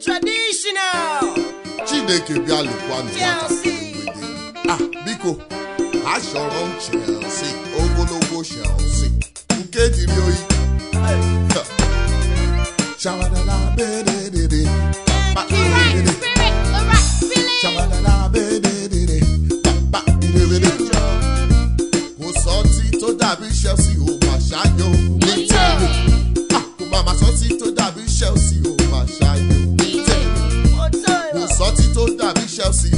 traditional. Chineke bịa lụkwa nwata ah biko achọrọ m Chelsea ogologo Chelsea nke dịrị oyi chawadala bere Chelsea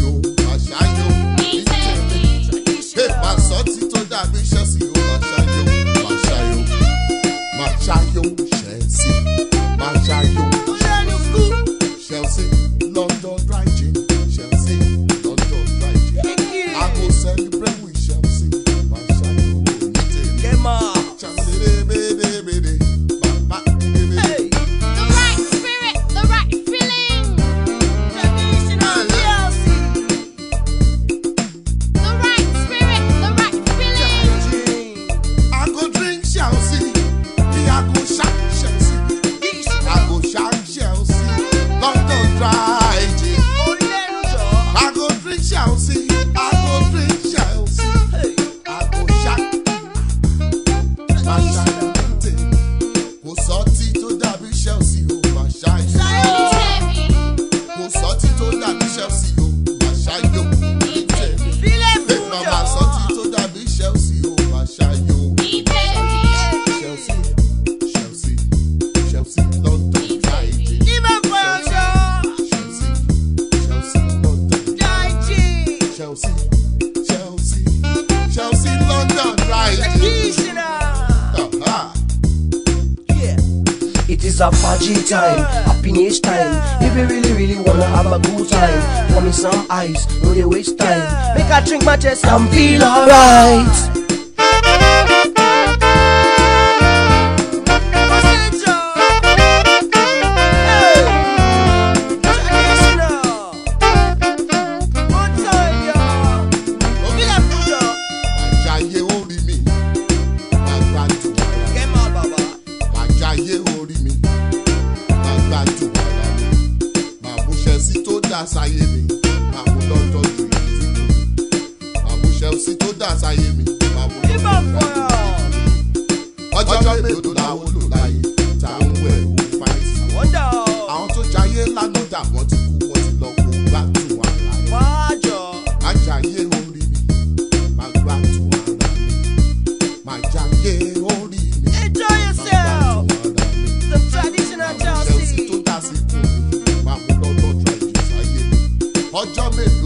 Chelsea. A party time, happiness time. If you really, really wanna have a good time, pour me some ice, no they waste time. Make I drink my chest and feel alright. dà sáyé mi bàbá dọ́jọ́ ju ìdí kù bàbá Chelsea tó ọjọ́ mélòó làwọn lò ọjọ́ mélòó.